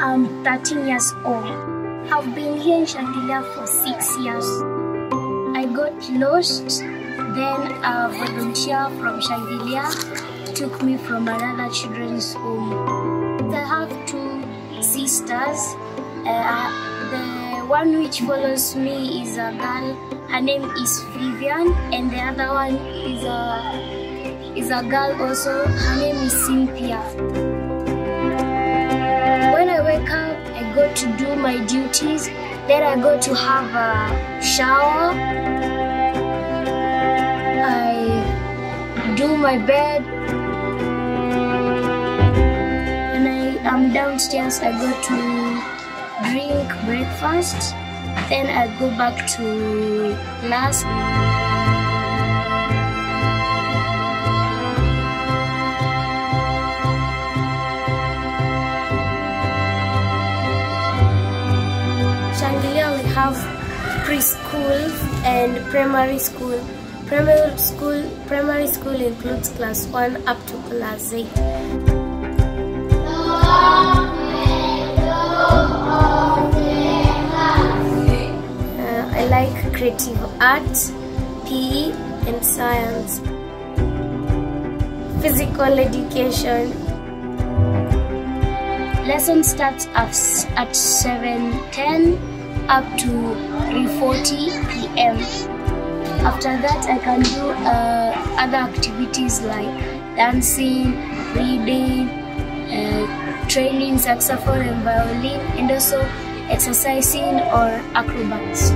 13 years old. I've been here in Shangilia for six years. I got lost, then a volunteer from Shangilia took me from another children's home. I have two sisters. Uh, the one which follows me is a girl. Her name is Vivian, and the other one is a is a girl also. Her name is Cynthia. Go to do my duties. Then I go to have a shower. I do my bed. When I am downstairs, I go to drink breakfast. Then I go back to class. Preschool and primary school. Primary school primary school includes class 1 up to class 8. Uh, I like creative art, PE and science. Physical education. Lesson starts at 7.10 up to 3.40 p.m. After that, I can do uh, other activities like dancing, reading, uh, training saxophone and violin, and also exercising or acrobats.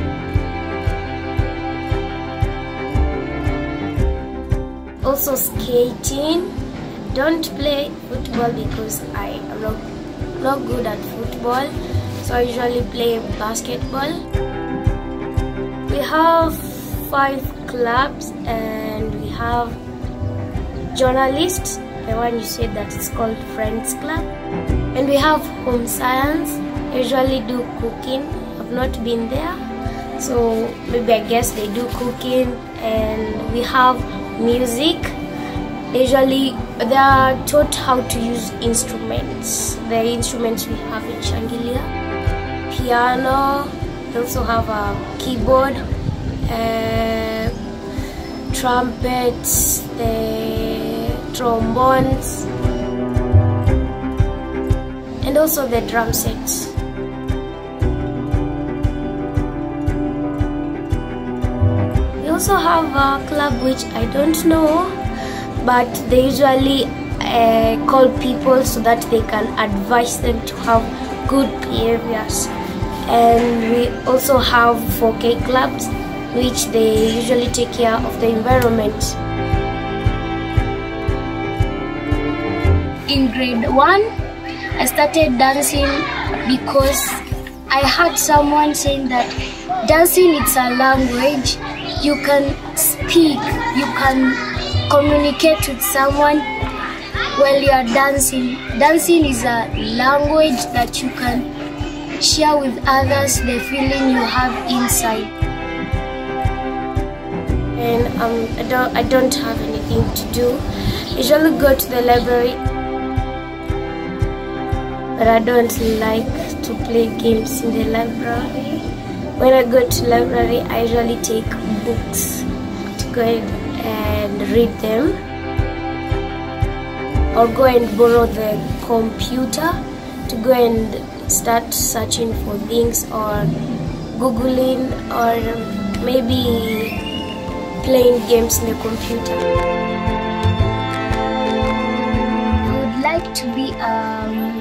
Also skating. Don't play football because I am not, not good at football, so I usually play basketball. We have five clubs and we have journalists, the one you said that it's called Friends Club. And we have home science, I usually do cooking. I've not been there, so maybe I guess they do cooking. And we have music. Usually they are taught how to use instruments. The instruments we have in Shangilia, piano. They also have a keyboard, uh, trumpets, the trombones, and also the drum sets. We also have a club which I don't know, but they usually uh, call people so that they can advise them to have good behaviors. And we also have 4K clubs which they usually take care of the environment. In grade 1, I started dancing because I heard someone saying that dancing is a language. You can speak, you can communicate with someone while you are dancing. Dancing is a language that you can share with others the feeling you have inside. And um, I don't, I don't have anything to do. I usually go to the library, but I don't like to play games in the library. When I go to library, I usually take books to go and read them or go and borrow the computer to go and start searching for things or googling or maybe playing games in the computer. I would like to be um,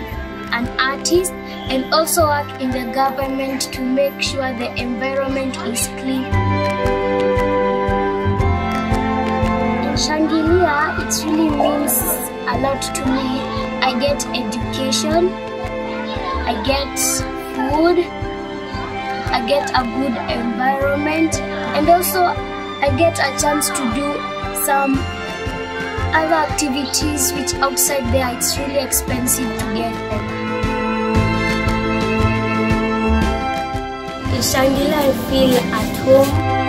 an artist and also work in the government to make sure the environment is clean. In Shangilia, it really means a lot to me. I get education, I get food, I get a good environment, and also I get a chance to do some other activities which outside there it's really expensive to get them. In I feel at home